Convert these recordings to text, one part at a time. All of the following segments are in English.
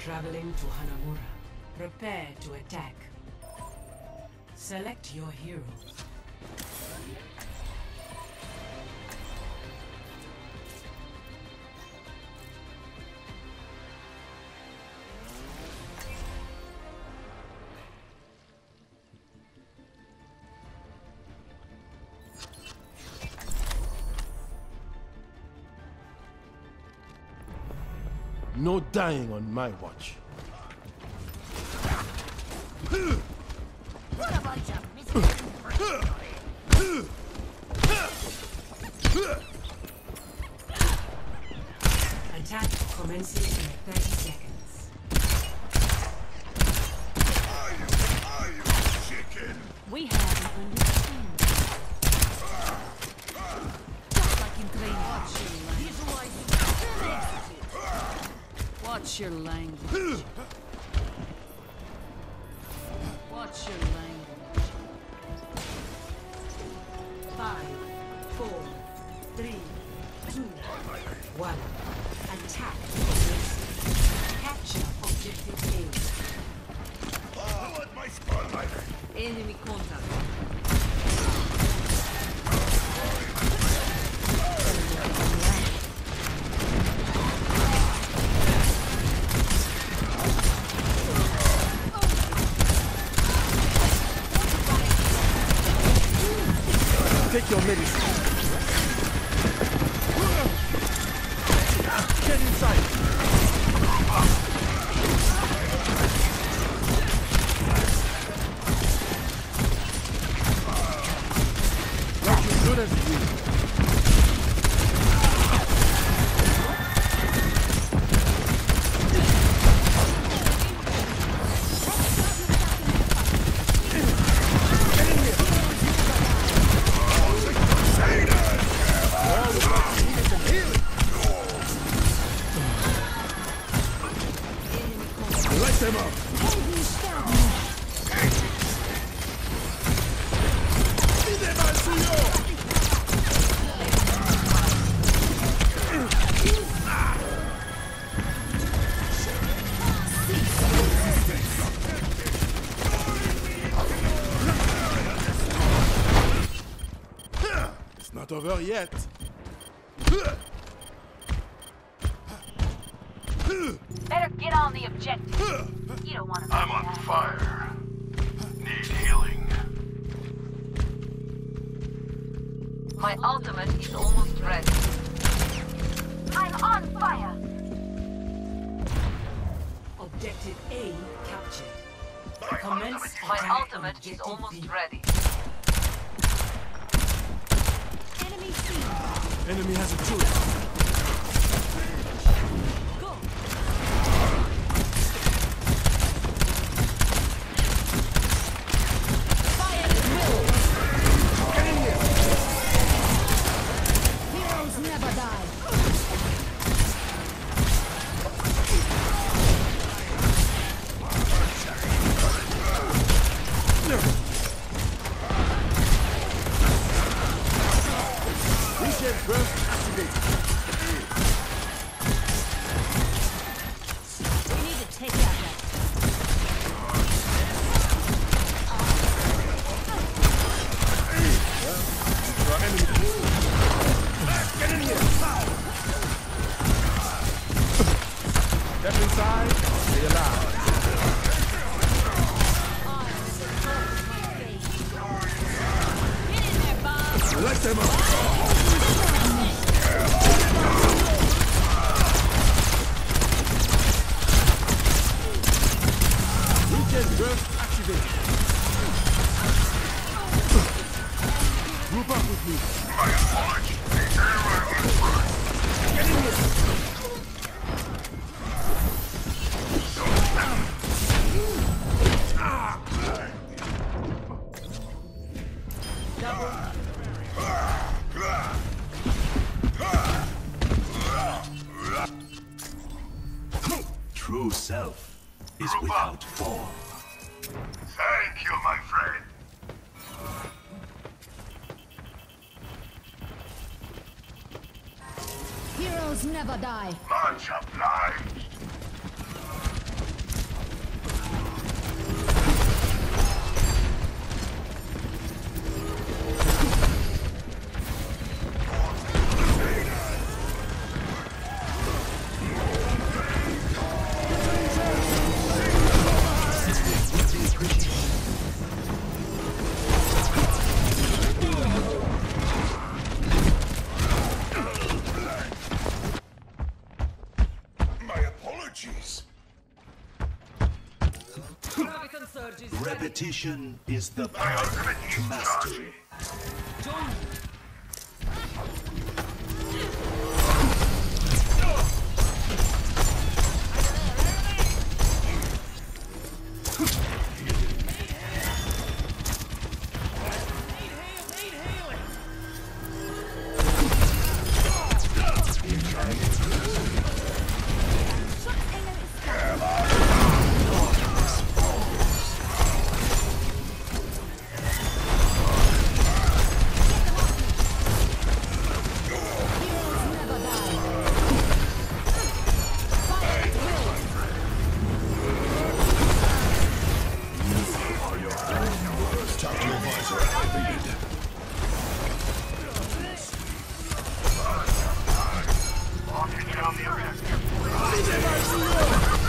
Traveling to Hanamura. Prepare to attack. Select your hero. No dying on my watch. What a bunch of. Attack Watch Take your medicine. Get It's not over yet. Better get on the objective. You don't want to. I'm on fire. Need healing. My ultimate is almost ready. I'm on fire. Objective A captured. Commence My ultimate is almost B. ready. Enemy seen. Enemy has a turret. True self is without form. Thank you, my friend. Heroes never die. Much obliged. Repetition is the path to mastery. Tactical visor activated. The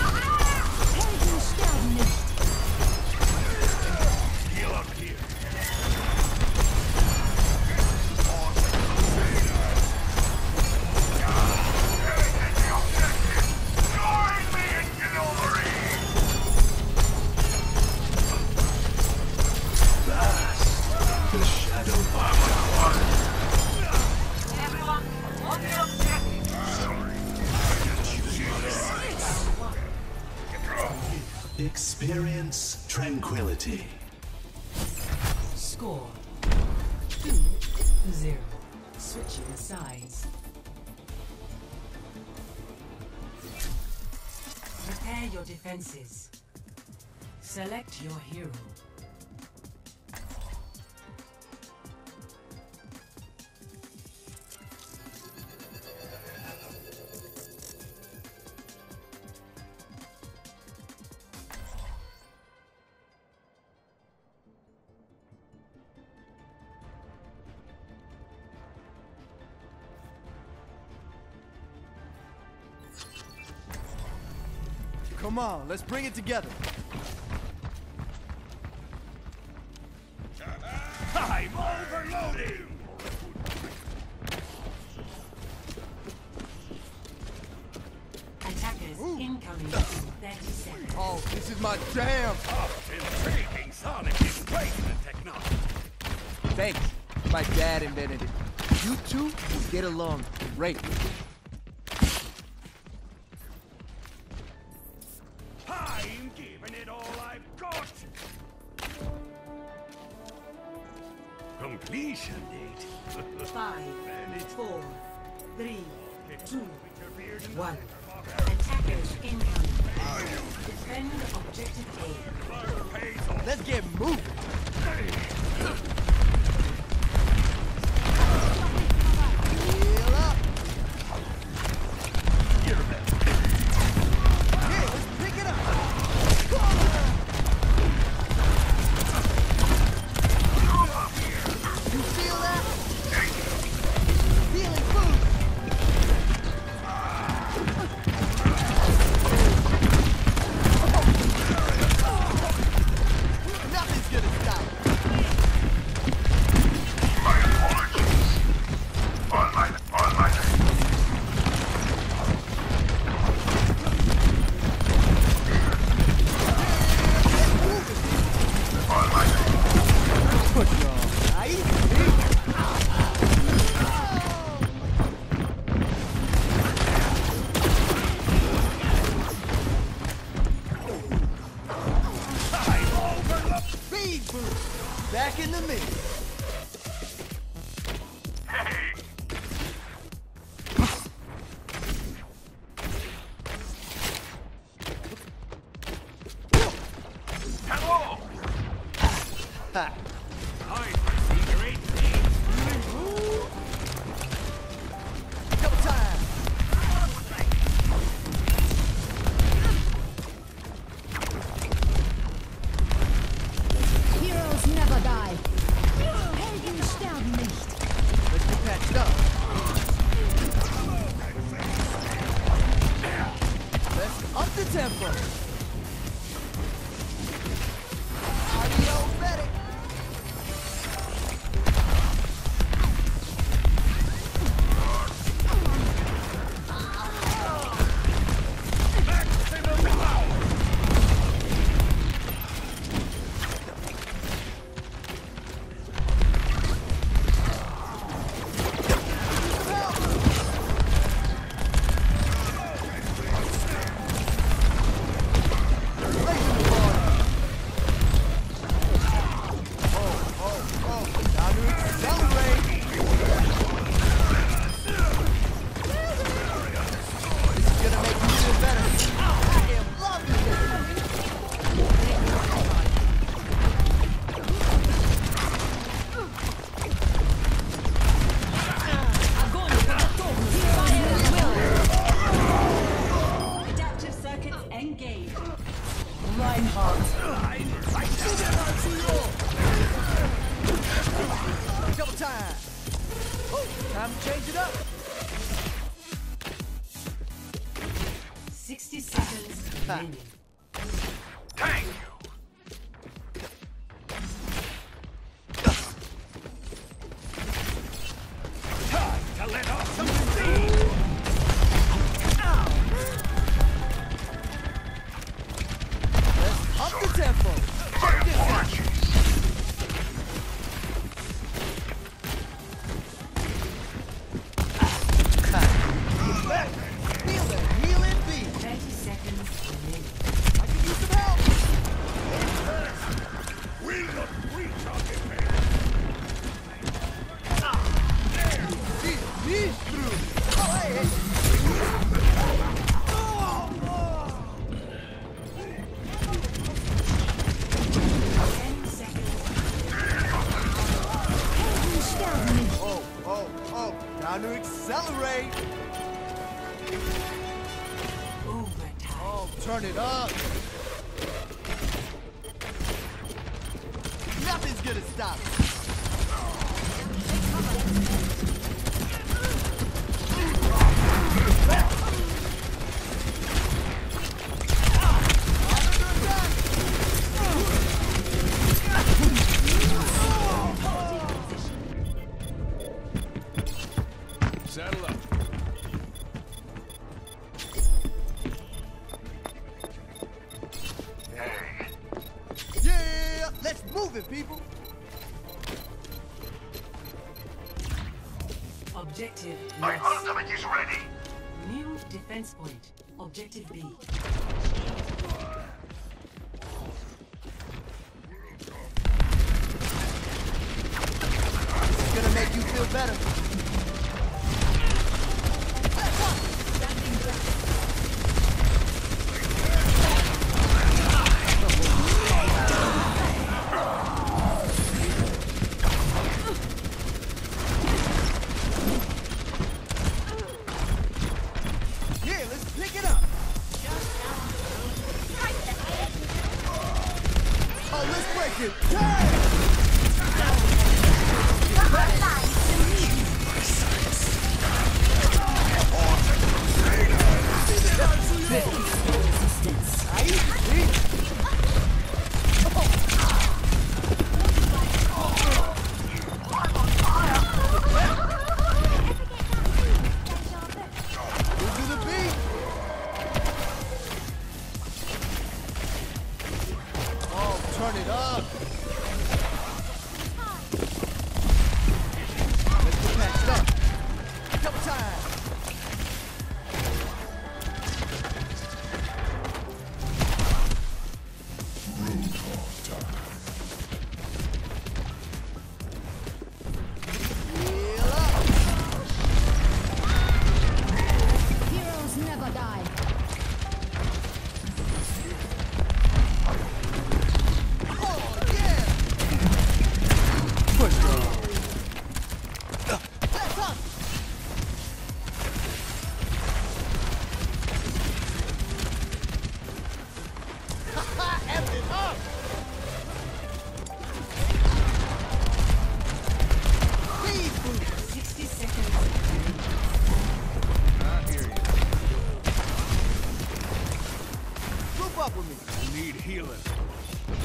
Experience tranquility. Score. Two, zero. Switching sides. Prepare your defenses. Select your hero. Come on, let's bring it together. I'm overloading! Attackers incoming in 30 seconds. Oh, this is my jam. Intriguing sonic displacement technology. Thanks. My dad invented it. You two will get along great. Three, two, one. Attackers incoming. Defend objective A. fire pays off. Let's get moving. Back in the mix. Objective. Yes. My ultimate is ready. New defense point. Objective B. This is gonna make you feel better. Turn it up. up with me. You need healing.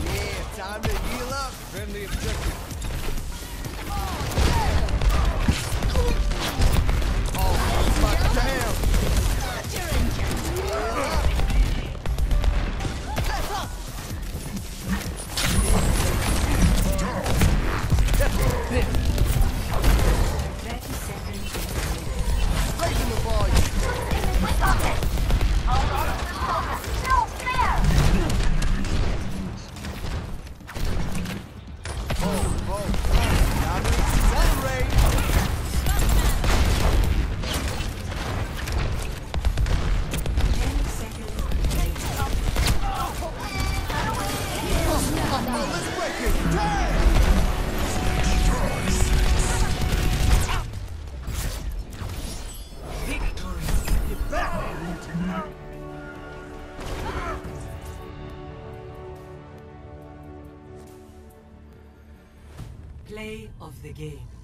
Yeah, time to heal up. Defend the objective. Oh, yeah. oh damn. This. Play of the game.